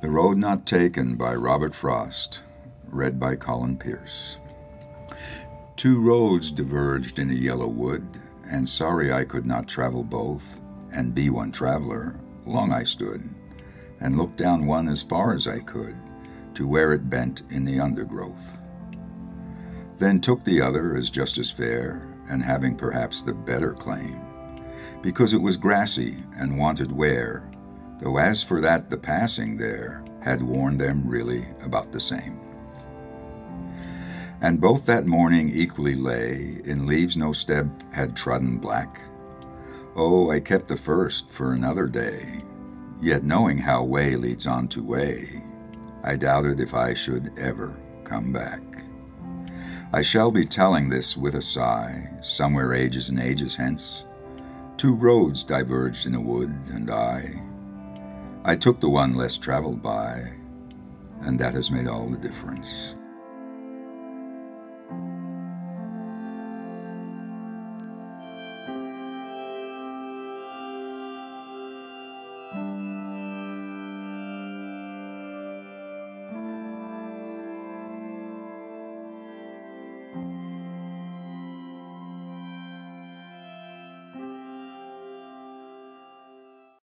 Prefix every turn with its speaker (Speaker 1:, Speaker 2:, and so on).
Speaker 1: The Road Not Taken by Robert Frost, read by Colin Pearce. Two roads diverged in a yellow wood, and sorry I could not travel both, and be one traveler, long I stood, and looked down one as far as I could, to where it bent in the undergrowth. Then took the other as just as fair, and having perhaps the better claim, because it was grassy and wanted wear, though as for that the passing there had worn them really about the same. And both that morning equally lay in leaves no step had trodden black. Oh, I kept the first for another day, yet knowing how way leads on to way, I doubted if I should ever come back. I shall be telling this with a sigh, somewhere ages and ages hence. Two roads diverged in a wood, and I, I took the one less traveled by, and that has made all the difference.